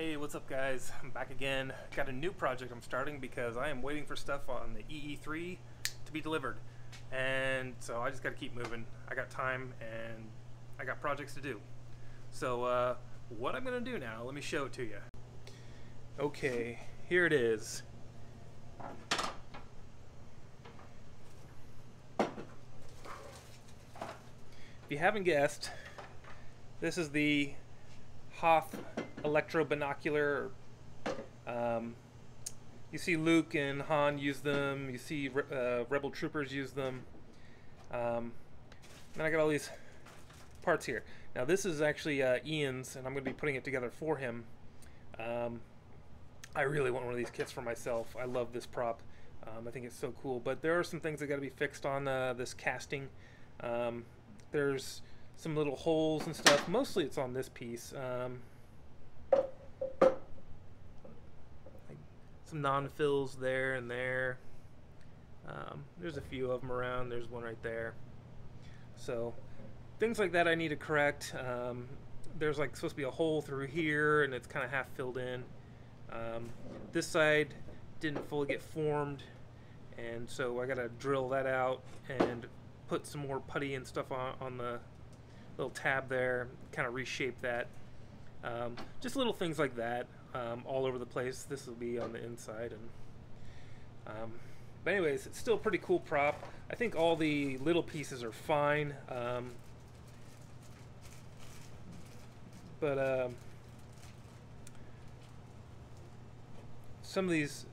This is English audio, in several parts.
Hey, what's up guys? I'm back again. Got a new project I'm starting because I am waiting for stuff on the EE3 to be delivered. And so I just got to keep moving. I got time and I got projects to do. So uh, what I'm going to do now, let me show it to you. Okay, here it is. If you haven't guessed, this is the Hoth electro binocular. Um, you see Luke and Han use them. You see uh, Rebel troopers use them. Um, then I got all these parts here. Now this is actually uh, Ian's, and I'm going to be putting it together for him. Um, I really want one of these kits for myself. I love this prop. Um, I think it's so cool. But there are some things that got to be fixed on uh, this casting. Um, there's some little holes and stuff. Mostly it's on this piece. Some non-fills there and there. Um, there's a few of them around. There's one right there. So things like that I need to correct. Um, there's like supposed to be a hole through here and it's kind of half filled in. Um, this side didn't fully get formed and so I got to drill that out and put some more putty and stuff on, on the little tab there, kind of reshape that. Um, just little things like that um, all over the place. This will be on the inside. and. Um, but anyways, it's still a pretty cool prop. I think all the little pieces are fine. Um, but um, some of these,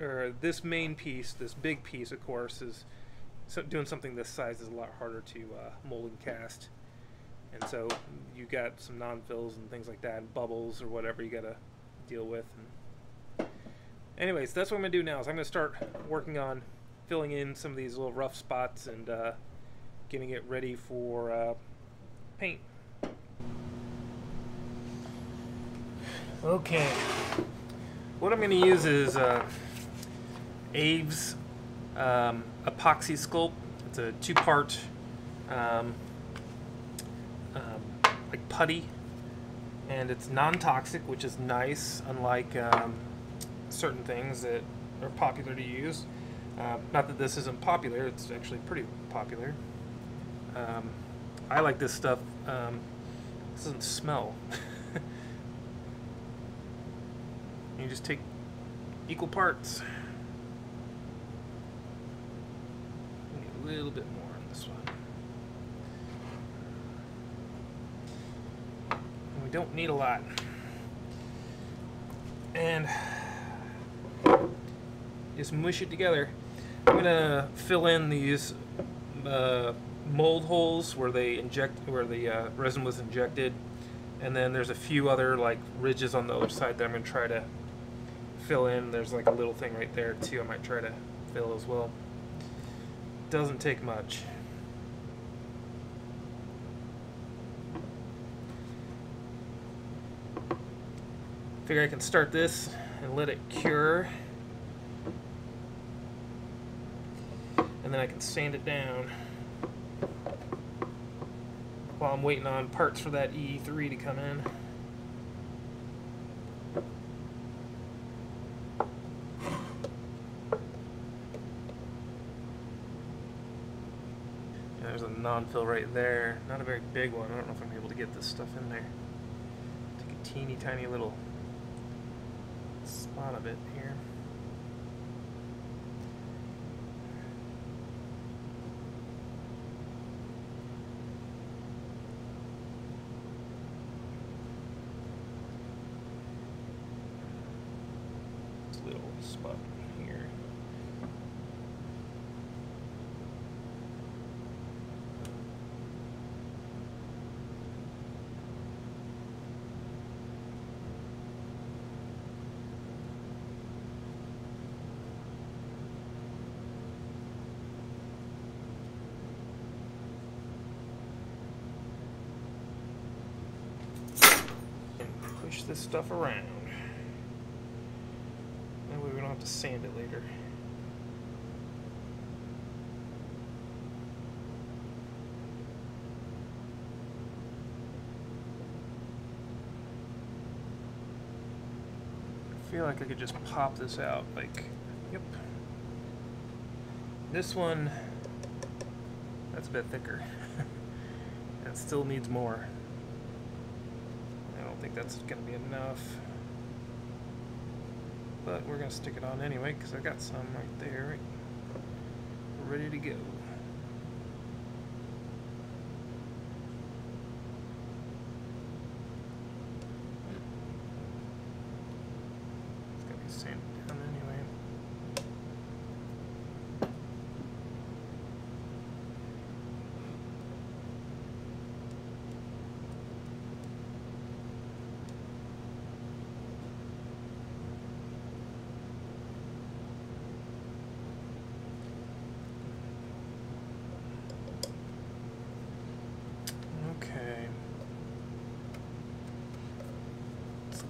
or this main piece, this big piece, of course, is so doing something this size is a lot harder to uh, mold and cast. And so you got some non-fills and things like that, bubbles or whatever you got to deal with. And anyways, that's what I'm going to do now is I'm going to start working on filling in some of these little rough spots and uh, getting it ready for uh, paint. Okay, what I'm going to use is uh, Aves um, Apoxie Sculpt. It's a two-part um, um, like putty, and it's non-toxic, which is nice, unlike um, certain things that are popular to use. Uh, not that this isn't popular; it's actually pretty popular. Um, I like this stuff. Um, this doesn't smell. you just take equal parts. a little bit more on this one. And we don't need a lot. And just mush it together. I'm gonna fill in these uh, mold holes where they inject, where the uh, resin was injected, and then there's a few other like ridges on the other side that I'm gonna try to fill in. There's like a little thing right there too. I might try to fill as well doesn't take much. Figure I can start this and let it cure. And then I can sand it down while I'm waiting on parts for that E3 to come in. there's a non-fill right there. Not a very big one. I don't know if I'm able to get this stuff in there. Take a teeny tiny little spot of it here. little spot here. This stuff around. That way we don't have to sand it later. I feel like I could just pop this out, like, yep. This one, that's a bit thicker. it still needs more. I think that's gonna be enough. But we're gonna stick it on anyway, because I've got some right there, ready to go.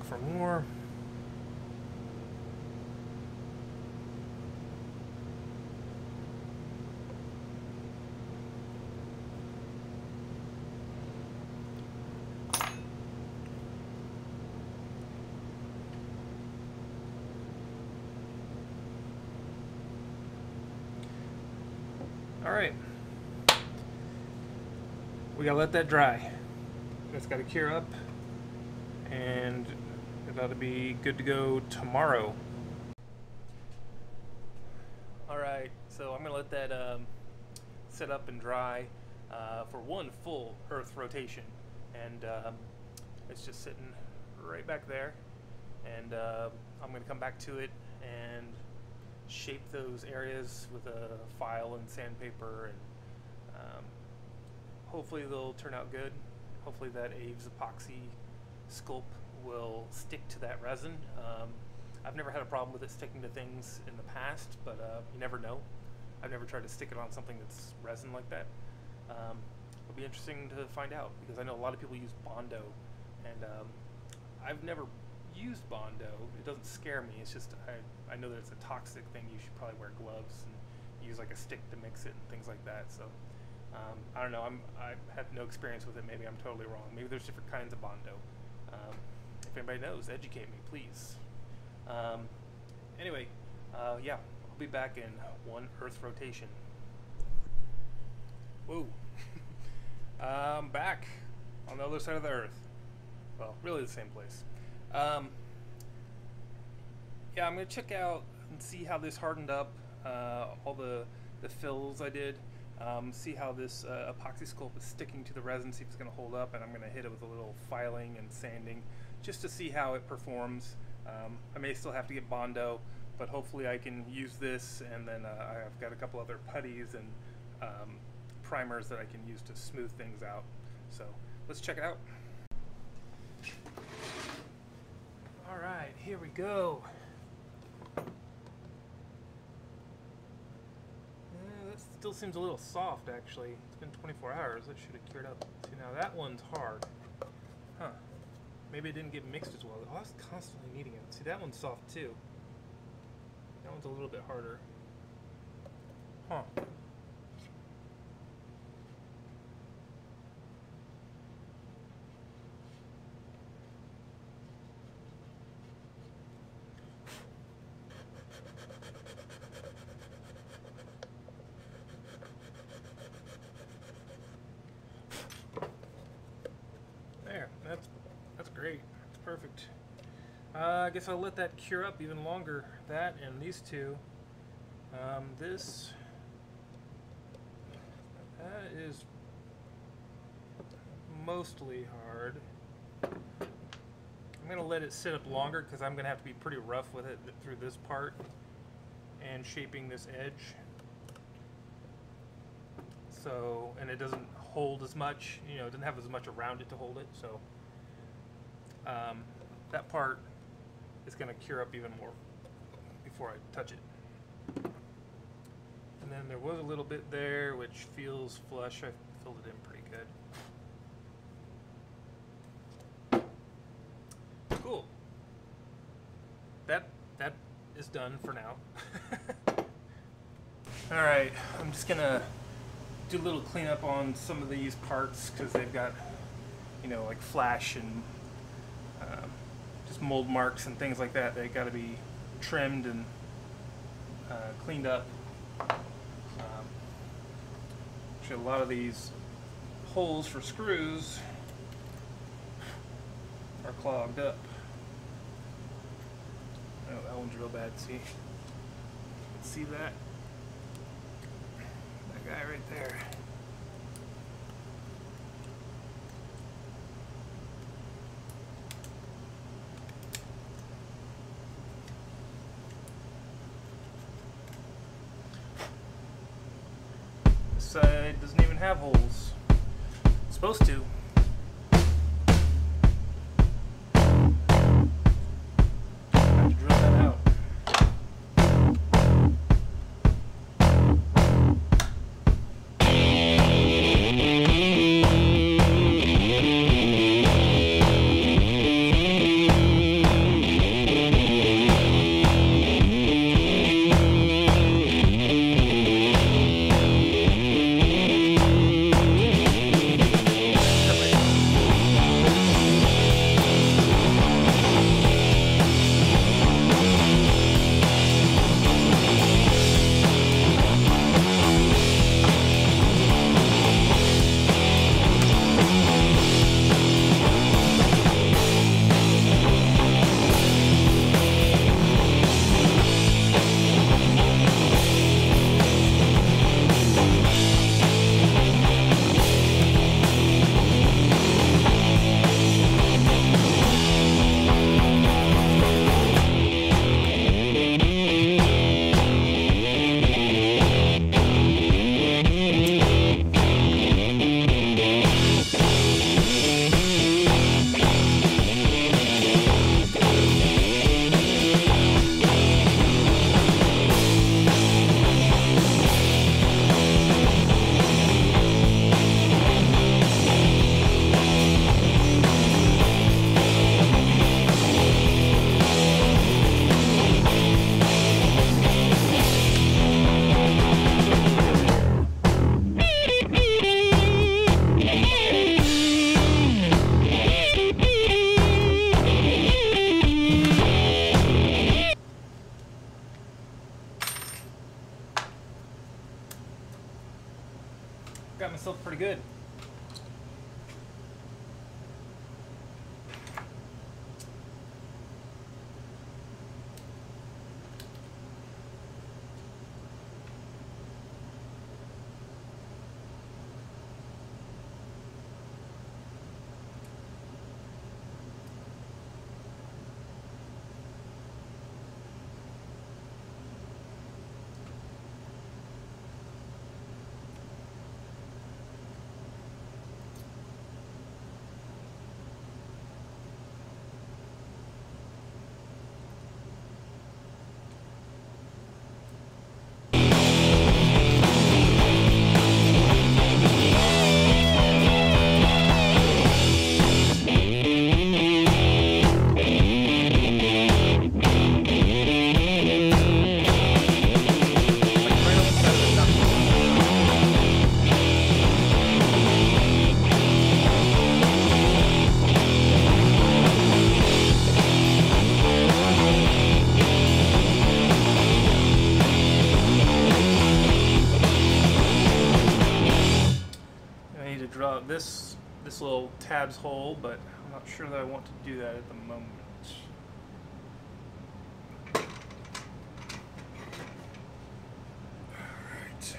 For more. All right. We gotta let that dry. That's gotta cure up to be good to go tomorrow. Alright, so I'm going to let that um, set up and dry uh, for one full Earth rotation. And um, it's just sitting right back there. And uh, I'm going to come back to it and shape those areas with a file and sandpaper and um, hopefully they'll turn out good. Hopefully that Aves Apoxie Sculpt will stick to that resin. Um, I've never had a problem with it sticking to things in the past, but uh, you never know. I've never tried to stick it on something that's resin like that. Um, it'll be interesting to find out because I know a lot of people use Bondo, and um, I've never used Bondo. It doesn't scare me. It's just I, I know that it's a toxic thing. You should probably wear gloves and use like a stick to mix it and things like that. So um, I don't know. I'm I have no experience with it. Maybe I'm totally wrong. Maybe there's different kinds of Bondo. Um, if anybody knows, educate me, please. Um, anyway, uh, yeah, I'll be back in one Earth rotation. Whoa. I'm back on the other side of the Earth. Well, really the same place. Um, yeah, I'm going to check out and see how this hardened up, uh, all the, the fills I did. Um, see how this uh, Apoxie Sculpt is sticking to the resin, see if it's going to hold up, and I'm going to hit it with a little filing and sanding just to see how it performs. Um, I may still have to get Bondo, but hopefully I can use this and then uh, I've got a couple other putties and um, primers that I can use to smooth things out. So let's check it out. All right, here we go. that still seems a little soft actually. It's been 24 hours, That should have cured up. See now that one's hard. Huh. Maybe it didn't get mixed as well. Oh, I was constantly kneading it. See, that one's soft too. That one's a little bit harder. Huh. great. It's perfect. Uh, I guess I'll let that cure up even longer. That and these two. Um, this, that is mostly hard. I'm going to let it sit up longer because I'm going to have to be pretty rough with it through this part and shaping this edge. So, and it doesn't hold as much, you know, it doesn't have as much around it to hold it, so um, that part is going to cure up even more before I touch it. And then there was a little bit there which feels flush. I filled it in pretty good. Cool. That that is done for now. All right, I'm just gonna do a little cleanup on some of these parts because they've got, you know, like flash and um, just mold marks and things like that. They got to be trimmed and uh, cleaned up. Um, actually, a lot of these holes for screws are clogged up. Oh, that one's real bad. See, see that? That guy right there. Side doesn't even have holes. It's supposed to. Tabs hole, but I'm not sure that I want to do that at the moment. Alright.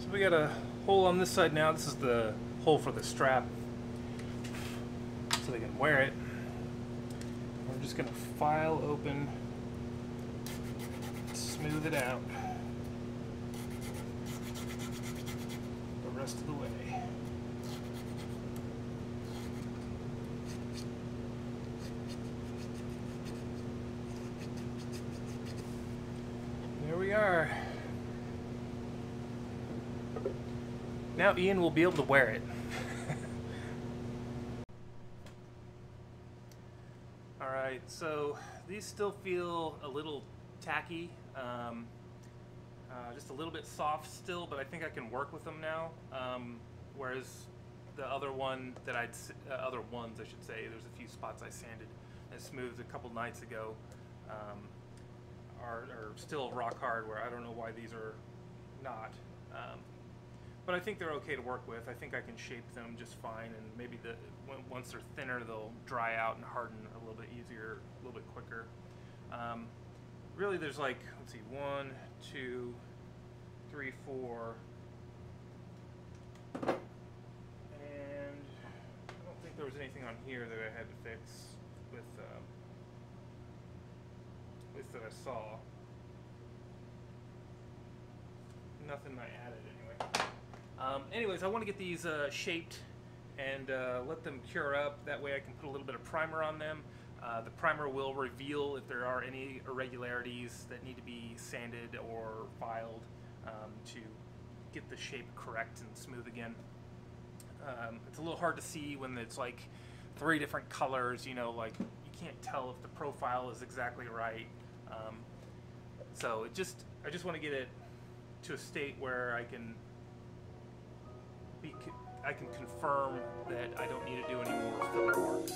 So we got a hole on this side now. This is the hole for the strap, so they can wear it. We're just going to file open, smooth it out the rest of the way. There we are. Now Ian will be able to wear it. Alright, so these still feel a little tacky. Um, uh, just a little bit soft still, but I think I can work with them now. Um, whereas the other one that I'd, uh, other ones I should say, there's a few spots I sanded and smoothed a couple nights ago, um, are, are, still rock hard where I don't know why these are not. Um, but I think they're okay to work with. I think I can shape them just fine, and maybe the when, once they're thinner, they'll dry out and harden a little bit easier, a little bit quicker. Um, really, there's like let's see, one, two, three, four, and I don't think there was anything on here that I had to fix with um, at least that I saw. Nothing I added anyway. Um, anyways, I want to get these uh, shaped and uh, let them cure up. That way I can put a little bit of primer on them. Uh, the primer will reveal if there are any irregularities that need to be sanded or filed um, to get the shape correct and smooth again. Um, it's a little hard to see when it's like three different colors, you know, like you can't tell if the profile is exactly right. Um, so it just, I just want to get it to a state where I can be, I can confirm that I don't need to do any more filler work.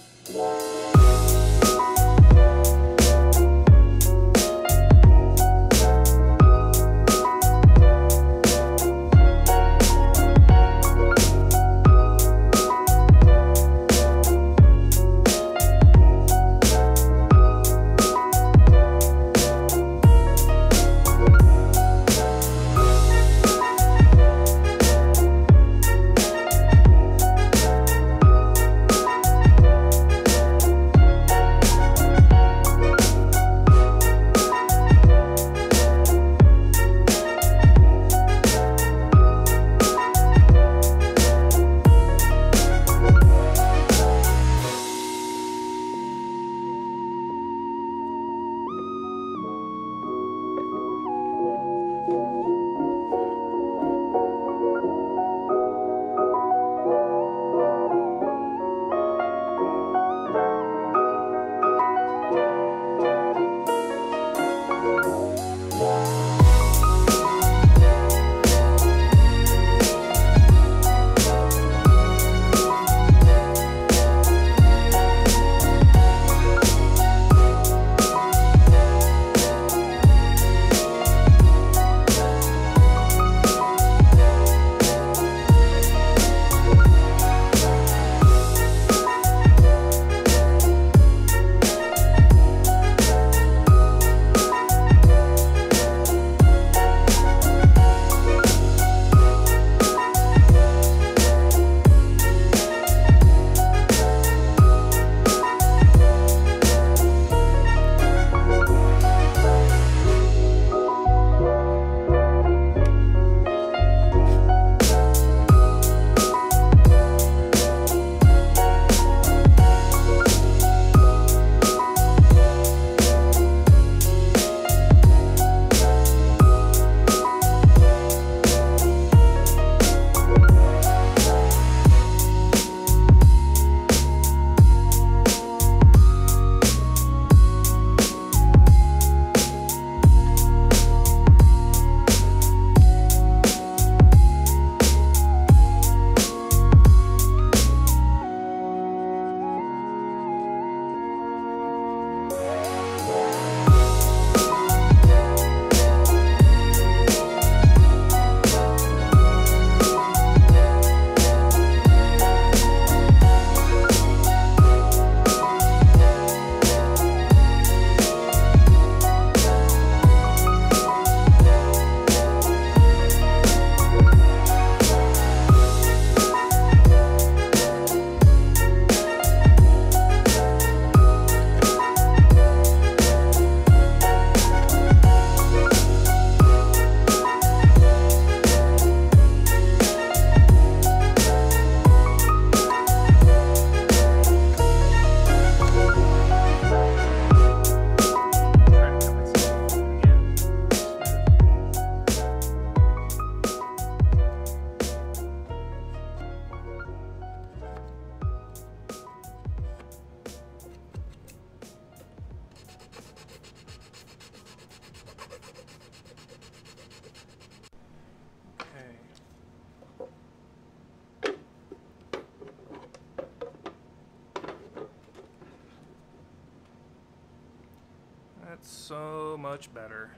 That's so much better.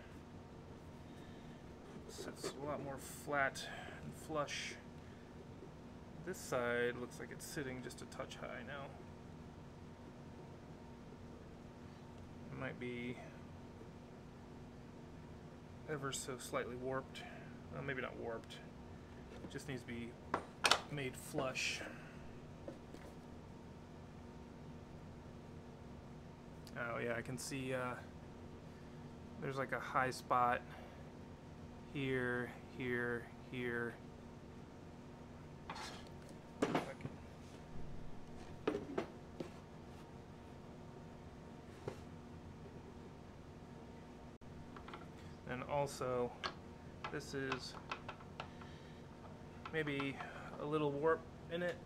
Sits a lot more flat and flush. This side looks like it's sitting just a touch high now. It might be ever so slightly warped. Uh, maybe not warped. It just needs to be made flush. Oh yeah, I can see uh, there's like a high spot here, here, here. And also, this is maybe a little warp in it,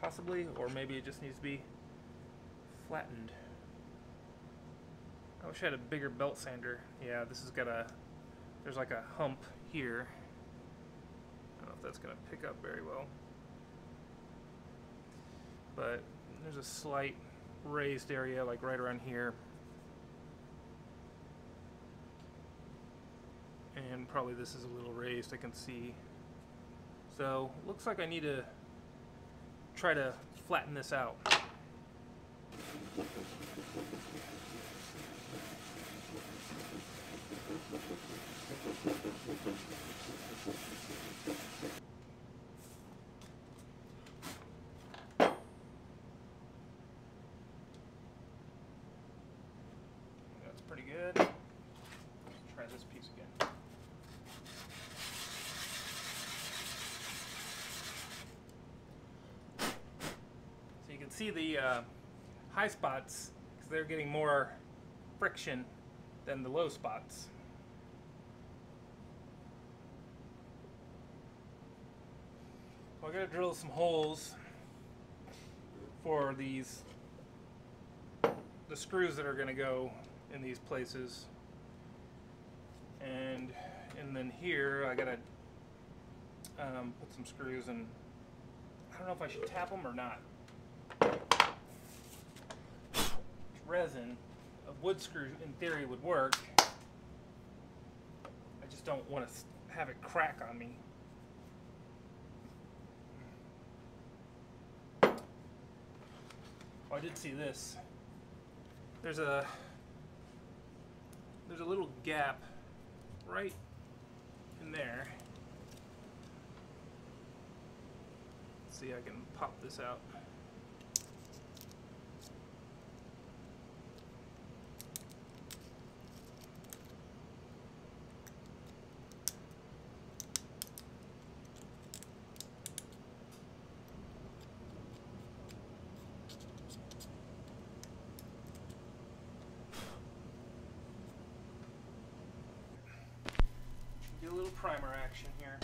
possibly, or maybe it just needs to be flattened. I wish I had a bigger belt sander. Yeah, this has got a, there's like a hump here. I don't know if that's going to pick up very well. But there's a slight raised area like right around here. And probably this is a little raised, I can see. So, looks like I need to try to flatten this out. That's pretty good. Try this piece again. So you can see the uh, high spots because they're getting more friction than the low spots. I gotta drill some holes for these the screws that are gonna go in these places. And and then here I gotta um, put some screws and I don't know if I should tap them or not resin a wood screw in theory would work I just don't want to have it crack on me Oh, I did see this. There's a there's a little gap right in there. Let's see, I can pop this out. Do a little primer action here.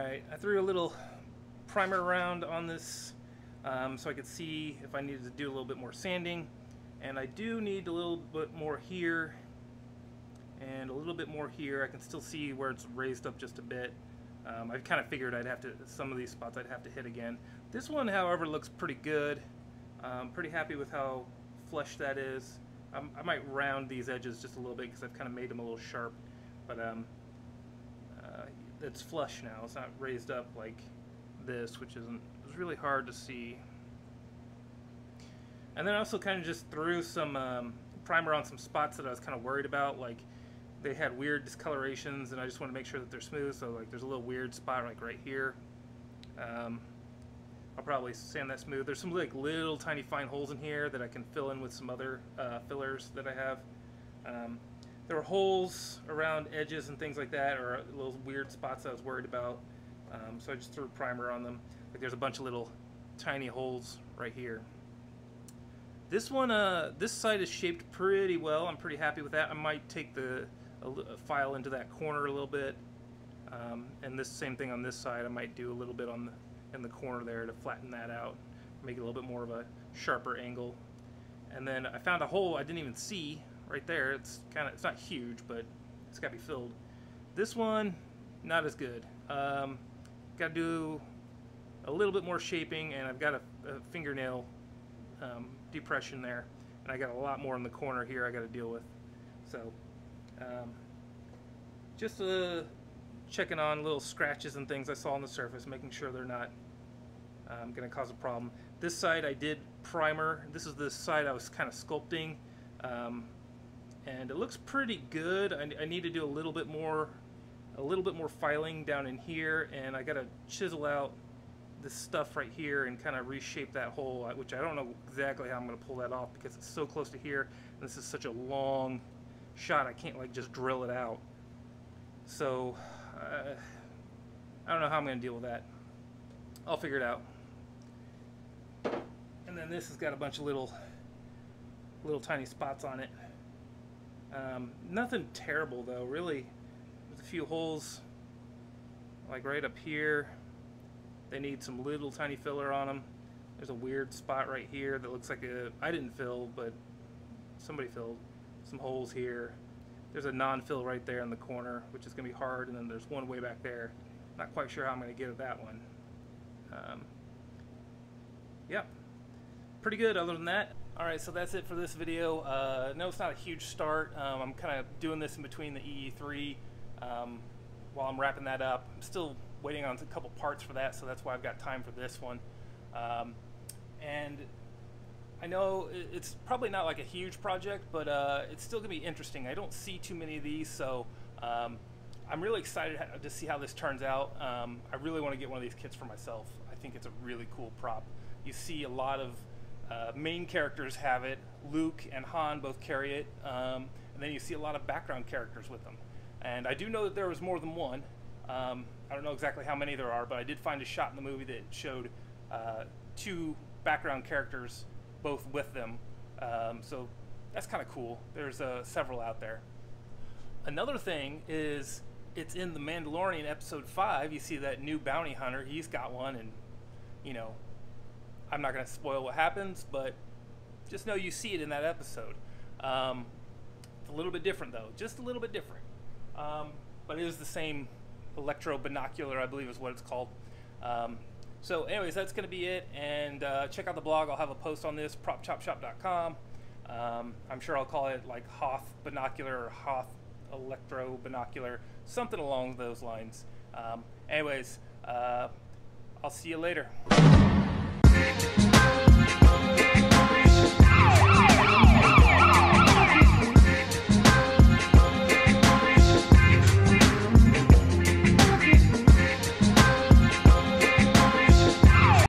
Alright, I threw a little primer around on this um, so I could see if I needed to do a little bit more sanding. And I do need a little bit more here and a little bit more here. I can still see where it's raised up just a bit. Um, I kind of figured I'd have to, some of these spots I'd have to hit again. This one, however, looks pretty good. I'm pretty happy with how flush that is. I'm, i might round these edges just a little bit because I've kind of made them a little sharp, but um, it's flush now. It's not raised up like this, which isn't. It's really hard to see. And then I also kind of just threw some um, primer on some spots that I was kind of worried about, like they had weird discolorations, and I just want to make sure that they're smooth. So like, there's a little weird spot like right here. Um, I'll probably sand that smooth. There's some like little tiny fine holes in here that I can fill in with some other uh, fillers that I have. Um, there were holes around edges and things like that, or little weird spots I was worried about. Um, so I just threw primer on them. Like there's a bunch of little tiny holes right here. This one, uh, this side is shaped pretty well. I'm pretty happy with that. I might take the a, file into that corner a little bit. Um, and this same thing on this side, I might do a little bit on the, in the corner there to flatten that out, make it a little bit more of a sharper angle. And then I found a hole I didn't even see right there. It's kind of, it's not huge, but it's got to be filled. This one, not as good. Um, got to do a little bit more shaping, and I've got a, a fingernail um, depression there, and I got a lot more in the corner here I got to deal with. So um, just uh, checking on little scratches and things I saw on the surface, making sure they're not um, going to cause a problem. This side I did primer. This is the side I was kind of sculpting. Um, and it looks pretty good. I, I, need to do a little bit more a little bit more filing down in here and I got to chisel out this stuff right here and kind of reshape that hole which I don't know exactly how I'm to pull that off because it's so close to here. And this is such a long shot I can't like just drill it out. So uh, I don't know how I'm to deal with that. I'll figure it out. And then this has got a bunch of little little tiny spots on it um, nothing terrible though really there's a few holes like right up here they need some little tiny filler on them there's a weird spot right here that looks like a I didn't fill but somebody filled some holes here. There's a non-fill right there in the corner, which is going to be hard, and then there's one way back there. Not quite sure how I'm going to get at that one. Um, yeah, pretty good other than that. Alright, so that's it for this video. Uh, no, it's not a huge start. Um, I'm kind of doing this in between the EE3 um, while I'm wrapping that up. I'm still waiting on a couple parts for that, so that's why I've got time for this one. Um, and I know it's probably not like a huge project, but uh, it's still going to be interesting. I don't see too many of these, so um, I'm really excited to see how this turns out. Um, I really want to get one of these kits for myself. I think it's a really cool prop. You see a lot of uh, main characters have it. Luke and Han both carry it, um, and then you see a lot of background characters with them. And I do know that there was more than one. Um, I don't know exactly how many there are, but I did find a shot in the movie that showed uh, two background characters both with them. Um, so that's kind of cool. There's uh, several out there. Another thing is it's in the Mandalorian episode five. You see that new bounty hunter. He's got one, and you know, I'm not going to spoil what happens, but just know you see it in that episode. Um, it's a little bit different though, just a little bit different. Um, but it is the same electro binocular, I believe is what it's called. Um, so anyways, that's going to be it. And uh, check out the blog. I'll have a post on this, propchopshop.com. Um, I'm sure I'll call it like Hoth Binocular or Hoth Electro Binocular, something along those lines. Um, anyways, uh, I'll see you later. Thank you.